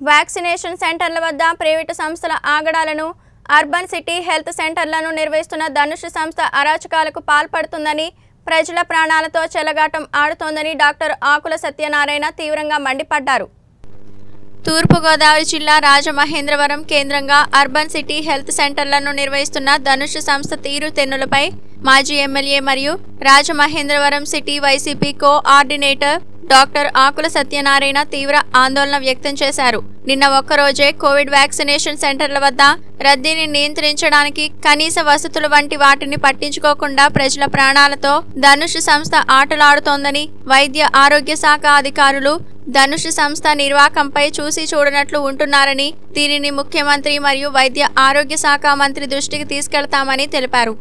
Vaccination సెంటర్ల వద్ద private సంస్థల ఆగడాలను అర్బన్ సిటీ హెల్త్ సెంటర్లను నిర్వహిస్తున్న ధనుష్ సంస్థ అరాచకాలకు పాల్పడుతుందని ప్రజల ప్రాణాలతో చెలగాటం ఆడుతోందని డాక్టర్ ఆకుల సత్యనారాయణ తీవ్రంగా మండిపడ్డారు. తూర్పుగోదావరి జిల్లా రాజమహేంద్రవరం కేంద్రంగా అర్బన్ సిటీ హెల్త్ సెంటర్లను నిర్వహిస్తున్న ధనుష్ సంస్థ తీరు తెన్నులపై మాజీ ఎమ్మెల్యే మరియు Rajamahendravaram city YCP coordinator doctor Akula Satyanarayana తీవ్ర ఆందోళన వ్యక్తం చేశారు. నిన్న ఒక్కరోజే కోవిడ్ వ్యాక్సినేషన్ సెంటర్ల వద్ద రద్దీని నియంత్రించడానికి కనీస వసతులు వంటి వాటిని పట్టించుకోకుండా ప్రజల ప్రాణాలతో ధనుష్ సంస్థ ఆటలాడుతోందని వైద్య ఆరోగ్య శాఖ అధికారులు ధనుష్ సంస్థ నిర్వాకంపై చూసి చూడనట్లు ఉంటున్నారని దీనిని ముఖ్యమంత్రి మరియు వైద్య ఆరోగ్య శాఖ మంత్రి దృష్టికి తీసుకెళ్తామని తెలిపారు.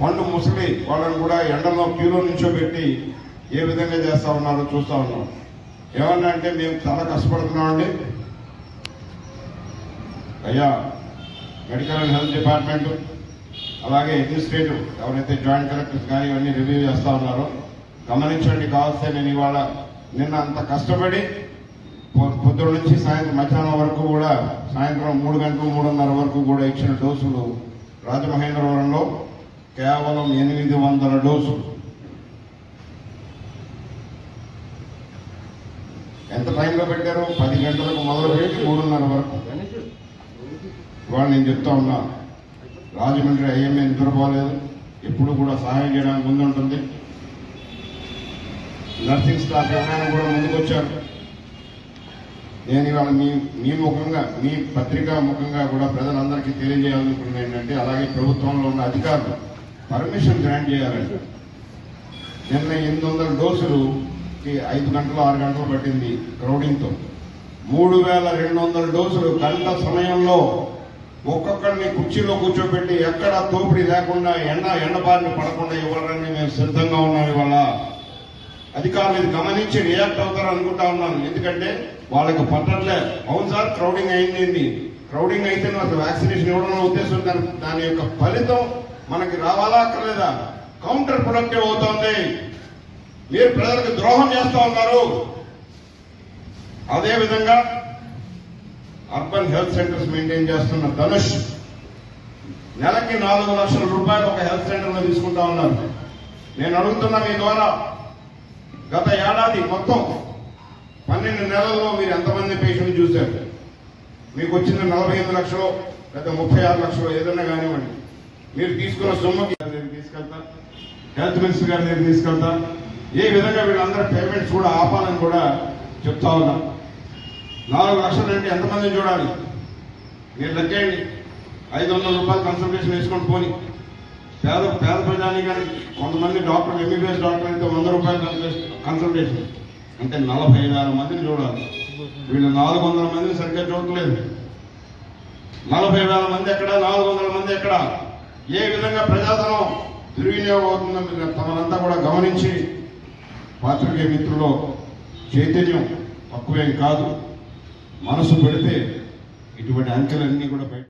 పండు ముసలి వాళ్ళని కూడా ఎండలో క్యూలో నించోబెట్టి ఏ విధంగా చేస్తా ఉన్నారో చూస్తా ఉన్నాం. ఏమన్నా అంటే మేము చాలా కష్టపడుతున్నామండి. అయ్యా మెడికల్ అండ్ హెల్త్ డిపార్ట్మెంట్ అలాగే అడ్మినిస్ట్రేటివ్ ఎవరైతే జాయింట్ కలెక్టర్స్ కానీ ఇవన్నీ రివ్యూ చేస్తూ ఉన్నారో గమనించండి కావాల్సే నేను ఇవాళ నిన్న అంత కష్టపడి పొద్దున్న నుంచి సాయంత్రం మధ్యాహ్నం వరకు కూడా సాయంత్రం మూడు గంటలు మూడున్నర వరకు కూడా ఇచ్చిన డోసులు రాజమహేంద్రవరంలో కేవలం ఎనిమిది వందల డోసులు. ఎంత టైంలో పెట్టారు? పది గంటలకు మొదలు పెట్టి మూడున్నర వరకు. ఇవాళ నేను చెప్తా ఉన్నా రాజమండ్రి ఐఎంఏ నిద్రపోలేదు ఎప్పుడు కూడా సహాయం చేయడానికి ముందుంటుంది. నర్సింగ్ స్టాఫ్ ఎవరైనా కూడా ముందుకొచ్చారు. నేను ఇవాళ మీ మీ ముఖంగా మీ పత్రికా ముఖంగా కూడా ప్రజలందరికీ తెలియజేయాలనుకున్నది ఏంటంటే అలాగే ప్రభుత్వంలో ఉన్న అధికారులు పర్మిషన్ గ్రాంట్ చేయాలండి. నిన్న ఎనిమిది వందల డోసులుకి ఐదు గంటలు ఆరు గంటలు పట్టింది క్రౌడింగ్తో మూడు వేల రెండు వందల డోసులు గంట సమయంలో ఒక్కొక్కరిని కుర్చీలో కూర్చోబెట్టి ఎక్కడ తోపిడి లేకుండా ఎండ ఎండబారిని పడకుండా ఇవ్వాలని మేము సిద్ధంగా ఉన్నాం ఇవాళ. అధికారులు ఇది గమనించి రియాక్ట్ అవుతారు అనుకుంటా ఉన్నాను. ఎందుకంటే వాళ్ళకి పట్టట్లే. అవును సార్ క్రౌడింగ్ అయింది క్రౌడింగ్ అయితే అసలు వ్యాక్సినేషన్ ఇవ్వడం ఉద్దేశం దాని దాని యొక్క ఫలితం మనకి రావాలా అక్కర్లేదా? కౌంటర్ ప్రొడక్టివ్ అవుతోంది. మీరు ప్రజలకు ద్రోహం చేస్తూ ఉన్నారు. అదేవిధంగా అర్బన్ హెల్త్ సెంటర్స్ మెయింటైన్ చేస్తున్న ధనుష్ నెలకి నాలుగు లక్షల రూపాయలు ఒక హెల్త్ సెంటర్లో తీసుకుంటా ఉన్నారు. నేను అడుగుతున్నా మీ ద్వారా గత ఏడాది మొత్తం పన్నెండు నెలల్లో మీరు ఎంతమంది పేషెంట్ చూశారు? మీకు వచ్చిన నలభై ఐదు లక్షలు లేదా ముప్పై ఆరు లక్షలు ఏదైనా కానివ్వండి. మీరు తీసుకున్న సొమ్ముకి గారి దగ్గరికి తీసుకెళ్తా. హెల్త్ మినిస్టర్ గారి దగ్గర తీసుకెళ్తా. ఏ విధంగా వీళ్ళందరూ పేమెంట్స్ కూడా ఆపాలని కూడా చెప్తా ఉన్నా. నాలుగు లక్షలు అంటే ఎంతమందిని చూడాలి? మీరు లెక్కేయండి. ఐదు వందల రూపాయలు కన్సల్టేషన్ వేసుకొని పోని. పేద పేద ప్రజానికానికి కొంతమంది డాక్టర్ ఎంబీబీఎస్ డాక్టర్ అయితే వంద రూపాయలు కన్సల్టేషన్- కన్సల్టేషన్ అంటే నలభై వేల మందిని చూడాలి. వీళ్ళు నాలుగు వందల మందిని సరిగ్గా చూడట్లేదు. నలభై వేల మంది ఎక్కడ? నాలుగు వందల మంది ఎక్కడ? ఏ విధంగా ప్రజాధనం దుర్వినియోగం అవుతుందో మీరు తమనంతా కూడా గమనించి పాత్రికేయ మిత్రుల్లో చైతన్యం తక్కువేం కాదు. మనసు పెడితే ఇటువంటి అంకెలన్నీ కూడా బయట